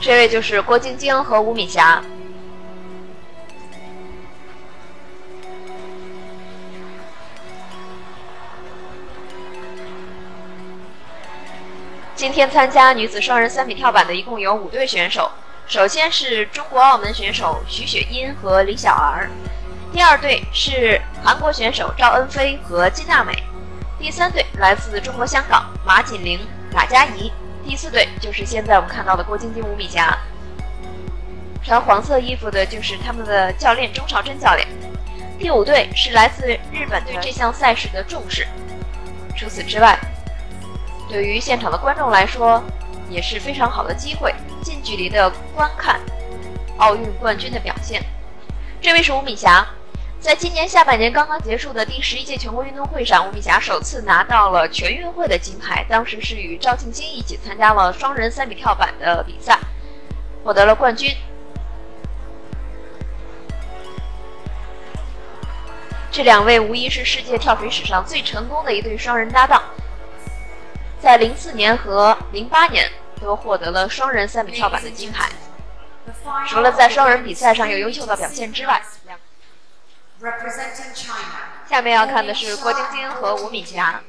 这位就是郭晶晶和吴敏霞。今天参加女子双人三米跳板的一共有五对选手。首先是中国澳门选手徐雪茵和李小儿，第二队是韩国选手赵恩菲和金娜美，第三队来自中国香港马锦玲、马嘉怡，第四队就是现在我们看到的郭晶晶、吴敏霞。穿黄色衣服的就是他们的教练钟朝真教练。第五队是来自日本对这项赛事的重视。除此之外。对于现场的观众来说，也是非常好的机会，近距离的观看奥运冠军的表现。这位是吴敏霞，在今年下半年刚刚结束的第十一届全国运动会上，吴敏霞首次拿到了全运会的金牌，当时是与赵庆金一起参加了双人三米跳板的比赛，获得了冠军。这两位无疑是世界跳水史上最成功的一对双人搭档。在零四年和零八年都获得了双人三米跳板的金牌。除了在双人比赛上有优秀的表现之外，下面要看的是郭晶晶和吴敏霞。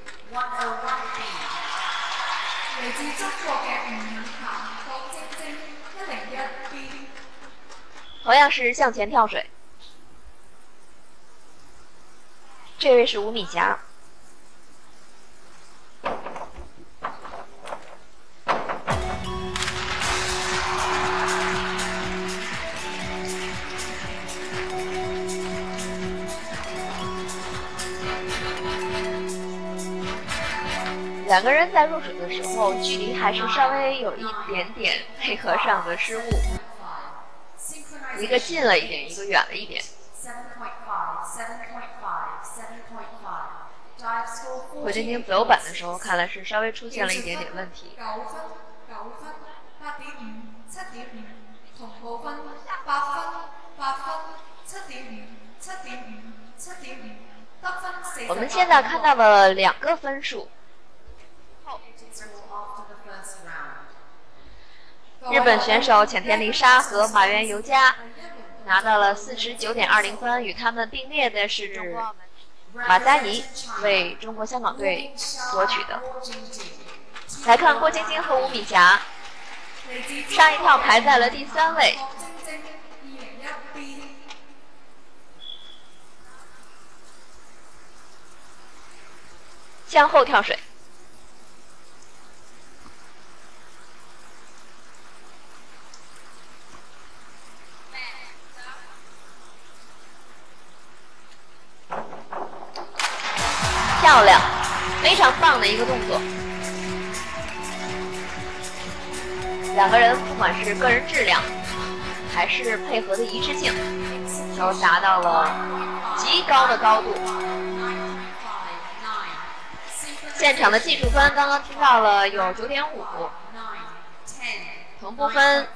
同样是向前跳水，这位是吴敏霞。两个人在入水的时候，距离还是稍微有一点点配合上的失误，一个近了一点，一个远了一点。霍晶晶走板的时候，看来是稍微出现了一点点问题。我们现在看到了两个分数。日本选手浅田梨沙和马原由佳拿到了四十九点二零分，与他们并列的是马嘉怡为中国香港队夺取的。来看郭晶晶和吴敏霞，上一跳排在了第三位。向后跳水。棒的一个动作。两个人不管是个人质量，还是配合的一致性，都达到了极高的高度。现场的技术分刚刚听到了有九点五，同步分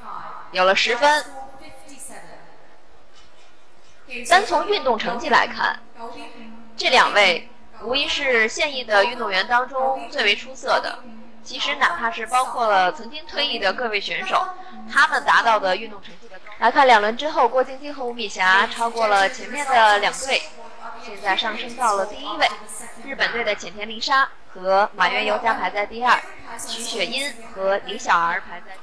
有了十分。单从运动成绩来看，这两位。无疑是现役的运动员当中最为出色的。其实，哪怕是包括了曾经退役的各位选手，他们达到的运动成绩的。来看两轮之后，郭晶晶和吴敏霞超过了前面的两队，现在上升到了第一位。日本队的浅田梨沙和马原由佳排在第二，徐雪茵和李小儿排在。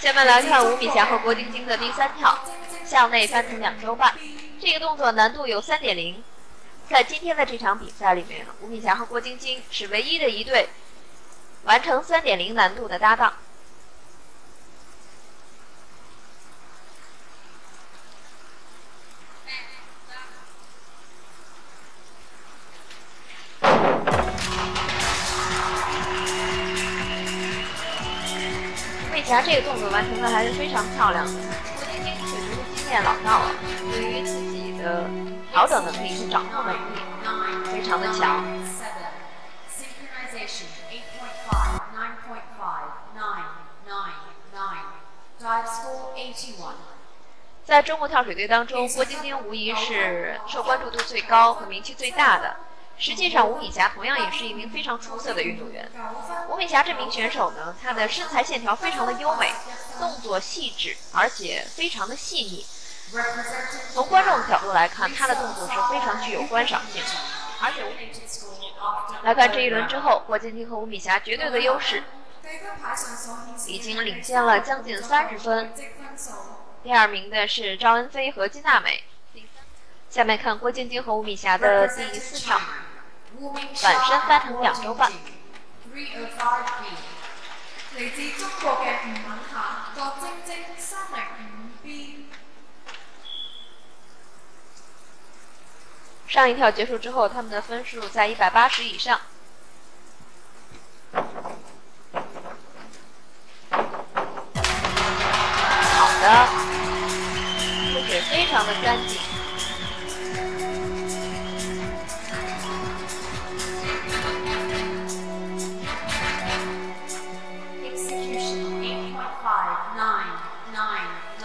下面来看吴敏霞和郭晶晶的第三跳，向内翻腾两周半。这个动作难度有三点零，在今天的这场比赛里面，吴敏霞和郭晶晶是唯一的一对完成三点零难度的搭档。吴敏霞这个动作完成的还是非常漂亮的，郭晶晶确实是经验老道了，对于自己。的调整能力和掌控能力非常的强。在中国跳水队当中，郭晶晶无疑是受关注度最高和名气最大的。实际上，吴敏霞同样也是一名非常出色的运动员。吴敏霞这名选手呢，她的身材线条非常的优美，动作细致，而且非常的细腻。从观众的角度来看，他的动作是非常具有观赏性。而且，来看这一轮之后，郭晶晶和吴敏霞绝对的优势，已经领先了将近三十分。第二名的是赵恩飞和金娜美。下面看郭晶晶和吴敏霞的第四跳，反身翻腾两周半。嚟自中国嘅吴敏霞、郭晶晶三零五 B。上一跳结束之后，他们的分数在一百八十以上。好的，出水非常的干净。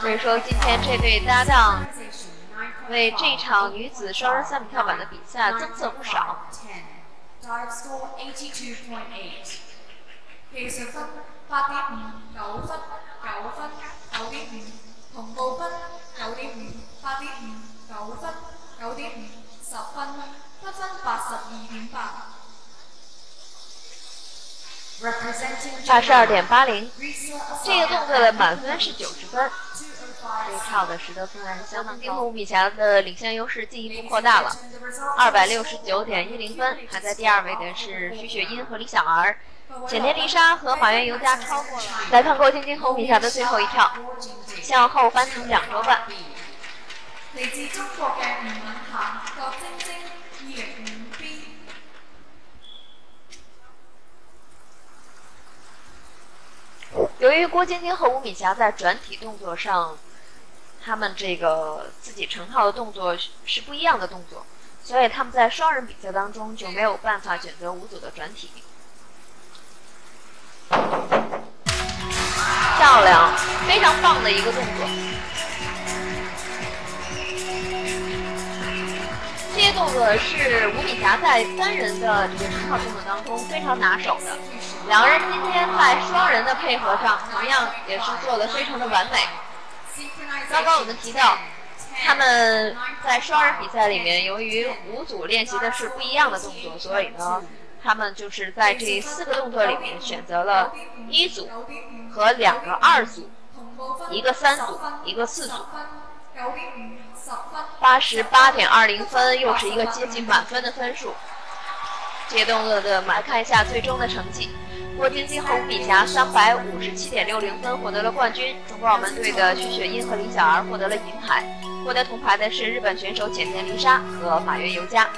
所以说，今天这对搭档为这场女子双人三米跳板的比赛增色不少。技术分八点五九分九分九点五，同步分九点五八点五九分九点五十分，得分八十二点八。八十二点八零，这个动作的满分是九十分。这跳的十得分相当高，五米霞的领先优势进一步扩大了，二百六十九点一零分。排在第二位的是徐雪茵和李小儿，简田丽莎和马原尤佳超过了。来看郭晶晶和吴米霞的最后一跳，向后翻腾两周半。来自中国嘅吴敏霞、郭晶晶，二零五 B。由于郭晶晶和吴敏霞在转体动作上。他们这个自己成套的动作是不一样的动作，所以他们在双人比赛当中就没有办法选择五组的转体。漂亮，非常棒的一个动作。这些动作是吴敏霞在三人的这个成套动作当中非常拿手的，两个人今天在双人的配合上同样也是做的非常的完美。刚刚我们提到，他们在双人比赛里面，由于五组练习的是不一样的动作，所以呢，他们就是在这四个动作里面选择了一组和两个二组，一个三组，一个四组。八十八点二零分，又是一个接近满分的分数。这些动作的，来看一下最终的成绩。郭晶晶和吴敏霞三百五十七点六零分获得了冠军，中国澳门队的徐雪茵和李小儿获得了银牌，获得铜牌的是日本选手浅田梨沙和马原由佳。